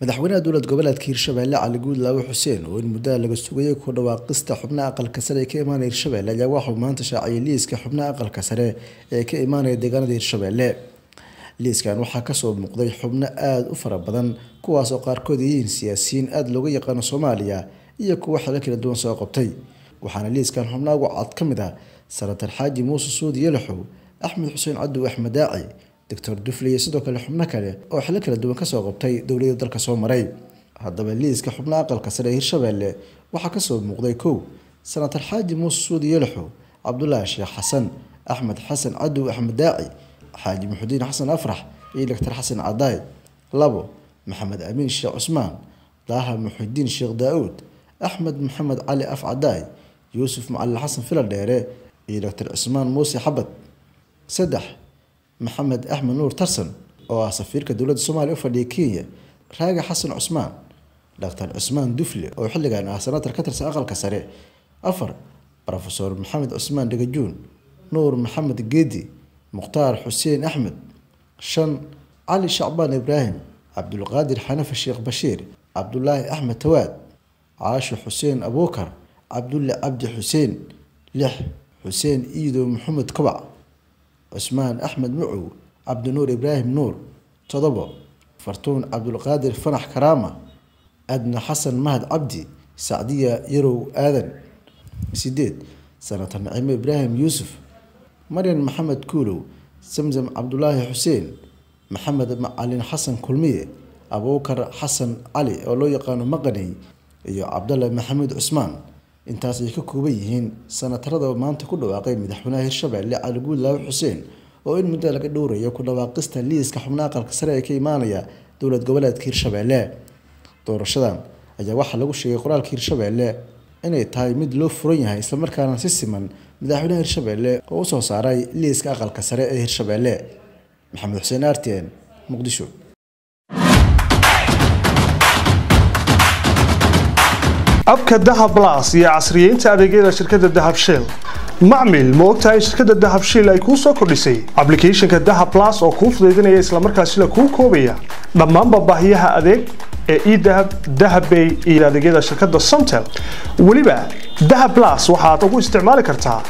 madaxweynaha dowlad goboleedka hirshabelle cali guudlaawe xuseen oo in muddaa laga sugayay ku dhawaaqista xubnaha aqalka sare ee ka imaanaya hirshabelle ayaa waxauu maanta shaaciyay liiska xubnaha aqalka sare ee ka imaanaya deegaanada hirshabelle liiskan waxaa ka soo muuqday xubno aada u fara badan kuwaas oo qaarkood yihiin siyaasiyiin aada looga yaqaano soomaaliya iyo kuwa xilo kala duwan soo qabtay. Waxaana liiskan xubnaha ugu cad ka mid ah sanatar xaaji muuse suudi yalaxow axmed xuseen cadow axmed daaci doctor dufle iyo sidoo kale xubno kale oo xilo kala duwan ka soo qabtay dowladda dalka soo maray. Haddaba liiska xubnaha aqalka sare ee hirshabelle waxaa ka soo muuqday kow sanatar xaaji muuse suudi yalaxow cabdulaahi sheekh xasan axmed xasan cadow axmed daaci xaaji muxudiin xasan afrax iyo doctor xasan cadaay. Labo maxamed amiin sheekh cusmaan daaha muxidiin sheekh daa-uud axmed maxamed cali af cadaay yuusuf macalin xasan filadheere iyo doctor cismaan muuse xabad. Saddex maxamed axmed nuur tarsan oo ah safiirka dowladda soomaaliya u fadhiya kenya raagi xasan cusmaan doctor cismaan dufle oo xilligan ah sanatar ka tirsan aqalka sare. Afar rofeor maxamed cusmaan dhagajuun nuur maxamed geedi mukhtaar xuseen axmed shan cali shacbaan ibraahim cabdulqaadir xanafi sheekh bashiir cabdulaahi axmed tawaad caasho xuseen abuukar cabdulle cabdi xuseen lix xuseen iidow maxamed kobac cusmaan axmed mucow cabdinuur ibraahim nuur todobo fartuun cabdulqaadir fanax karaama adna xasan mahad cabdi sacdiya yarow aadan sideed sanatar nacimo ibraahim yuusuf maryan maxamed kuulow samsam cabdulaahi xuseen maxamed macalin xasan kulmiye abuukar xasan cali oo loo yaqaano maqaney iyo cabdalla maxamuud cusmaan intaas ay ka kooban yihiin sanatarada maanta ku dhawaaqay madaxweynaha hirshabelle cali guudlaawe xuseen oo in muddo laga dhowrayo ku dhawaaqista liiska xubnaha aqalka sare ee ka imaanaya dowlad goboleedka hirshabelle doorashadan ayaa waxaa lagu sheegay qoraalka hirshabelle inay tahay mid loo furan yahay islamarkaana si siman madaxweynaha hirshabelle oo u soo saaray liiska aqalka sare ee hirshabelle maxamed xuseen artn muqdisho abka dahab blas iyo casriyeynta adeegyada shirkadda dahab shell. Macmil ma ogtahay in shirkadda dahab shell ay kuu soo kordhisay? Ablicathonka dahab blas oo kuu fudaydinaya islamarkaasina kuu koobaya dhammaanba baahiyaha adeeg ee edahab dahabbay iyo adeegyada shirkadda somtel weliba dahab blas waxaad ugu isticmaali kartaa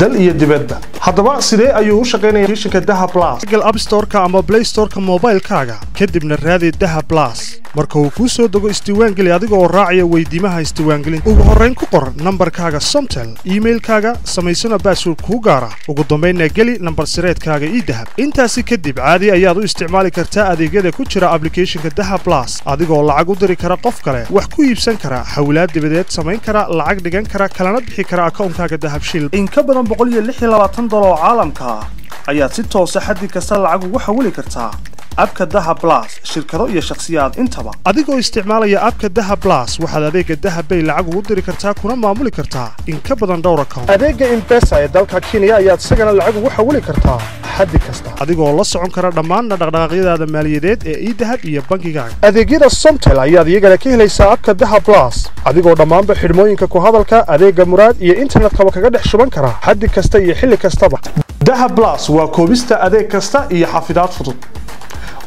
dal iyo dibadba haddaba sidee ayuu u shaqaynaya applicationka dahab blas google app store-ka ama play store-ka moobaylkaaga. Kadibna raadi dahab blas marka uu kuu soo dego isdiiwaangeli adiga oo raacaya weydiimaha isdiiwaangelinta ugu horrayn ku qor nambarkaaga somtel iimailkaaga samaysana baasword kuu gaara. Ugu dambaynna geli nambar sireedkaaga idahab intaasi kadib caadi ayaad u isticmaali kartaa adeegyada ku jira ablicathonka dahab blas adigoo lacag u diri kara qof kale wax ku iibsan kara xawlaad dibadeed samayn kara lacag dhigan kara kalana bixi kara akawnkaaga dahab shil oo caalamka ah ayaad si toosa xaddi kasta lacag ugu xawili kartaa abka daha blas shirkado iyo shakhsiyaad intaba. Adigoo isticmaalaya abka daha blas waxaad adeega dahabbay lacag ugu diri kartaa kuna maamuli kartaa. In ka badan dhowr account. Adeega imbesa ee dalka kenya ayaad isagana lacag ugu xawili kartaa. Xaddi kasta. Adigoo la socon kara dhammaanna dhaqdhaqaaqyadaada maaliyadeed ee idahab iyo bankigaaga adeegyada somtel ayaad iyagana ka helaysaa abka daha blas adigoo dhammaanba xidhmooyinka ku hadalka adeega muraad iyo internetkaba kaga dhex shuban kara xaddi kasta iyo xilli kastaba. Dahab blas waa koobista adeeg kasta iyo xafidaad fudud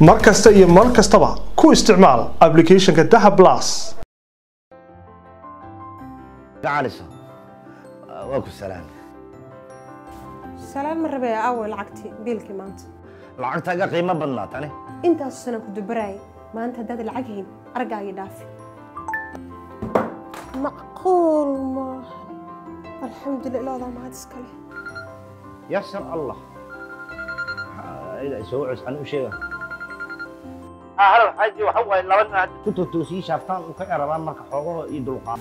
mar kasta iyo mar kastaba ku isticmaal ablicathonka dahab blas gacaliso waa ku salaam. Salaan ma rabee aaway lacagtii biilkii maanta. Lacagtaaga qiimo badnaa tani. Intaasu sanan ku dubaraayay maanta haddaad lacag hayn argaagii dhaafi. Macquul maaha alxamdulillah ilaadaa mahad iskale yasar allah. Soo cuscan u sheega halo xaaji waxa waaye laba nin hadda ku totoosii shaaftaan u ka erabaan marka xoogaho iyo dulqaad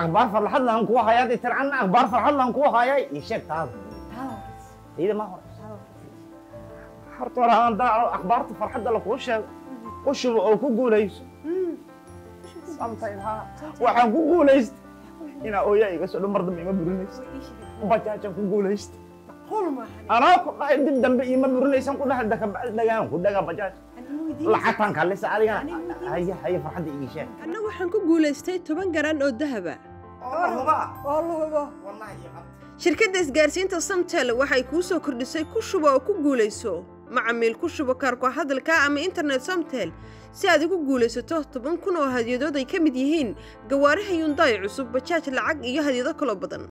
akhbaar farxad laan kugu hayaa dee tircanna akhbaar farxad laan kugu hayaa ii sheeg taada iyada ma hore horta hore aan? Daaco akhbaarta farxadda lakuu sheego u shubo oo ku guulayso waxaan ku guulaystay. Inaa ooyaa iga soo dhan mar dambe ima burinaysa bajaajaan ku guulaystay. Anaa ku dhahay dib dambe ima burinaysan ku dhahay dakabacdi dhagaan ku dhagaa bajaaj lacagtaan kallisa adigana haya haya farxadda ii sheeg. Anna waxaan ku guulaystay toban garan oo dahaba. Shirkadda isgaarsiinta samtel waxay kuu soo kordhisay ku shubo oo ku guulayso macamiil ku shubo kaarko hadalka ama internet samtel si aad ugu guulaysato toban kun oo hadyadood ay ka mid yihiin gawaaraha yundaay cusub bajaaj lacag iyo hadyado kaloo badan